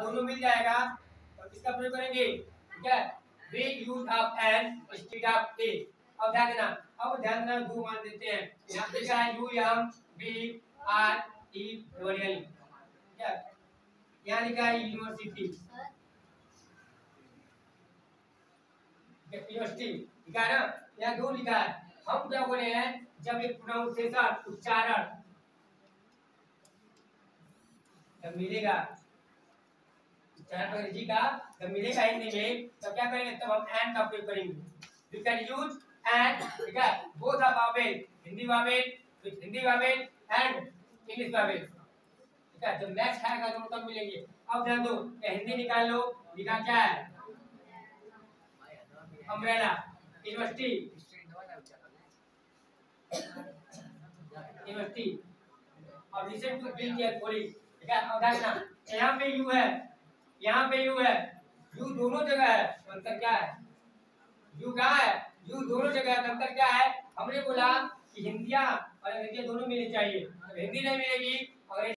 दोनों मिल जाएगा। और किसका प्रयोग करेंगे? ठीक है? We use of an instead of a अब ध्यान देना। अब ध्यान देना, दो मान देते हैं। यहाँ पे क्या है? U M B R E double क्या यहाँ लिखा है यूनिवर्सिटी यूनिवर्सिटी लिखा है ना? यहाँ दो लिखा है। हम क्या बोले हैं? जब एक प्रोनाउंसिएशन उच्चारण मिलेगा उच्चारण अंग्रेज़ी का जब मिलेगा हिंदी में तब क्या करेंगे? तब हम एंड का उपयोग करेंगे। यू कैन यूज़ एंड ठीक है? Both of vowel Hindi vowel Hindi vowel and English vowel ठीक है? जब मैच खाएगा दोनों तब मिलेंगे। अब ध्यान दो हिंदी निकाल लो लिखा क्या है? अम्ब्रेला यूनिवर्सिटी यूनिवर्सिटी और रिसेंट बिल केयर थोड़ी ठीक है? अब देखना, यहाँ पे यू है। यहाँ पे यू है। यू दोनों जगह है। अंतर क्या है? यू क्या है? यू दोनों जगह है। तो अंतर क्या है? हमने बोला कि हिंदिया और अंग्रेज़ी दोनों मिलनी चाहिए। हिंदी नहीं मिलेगी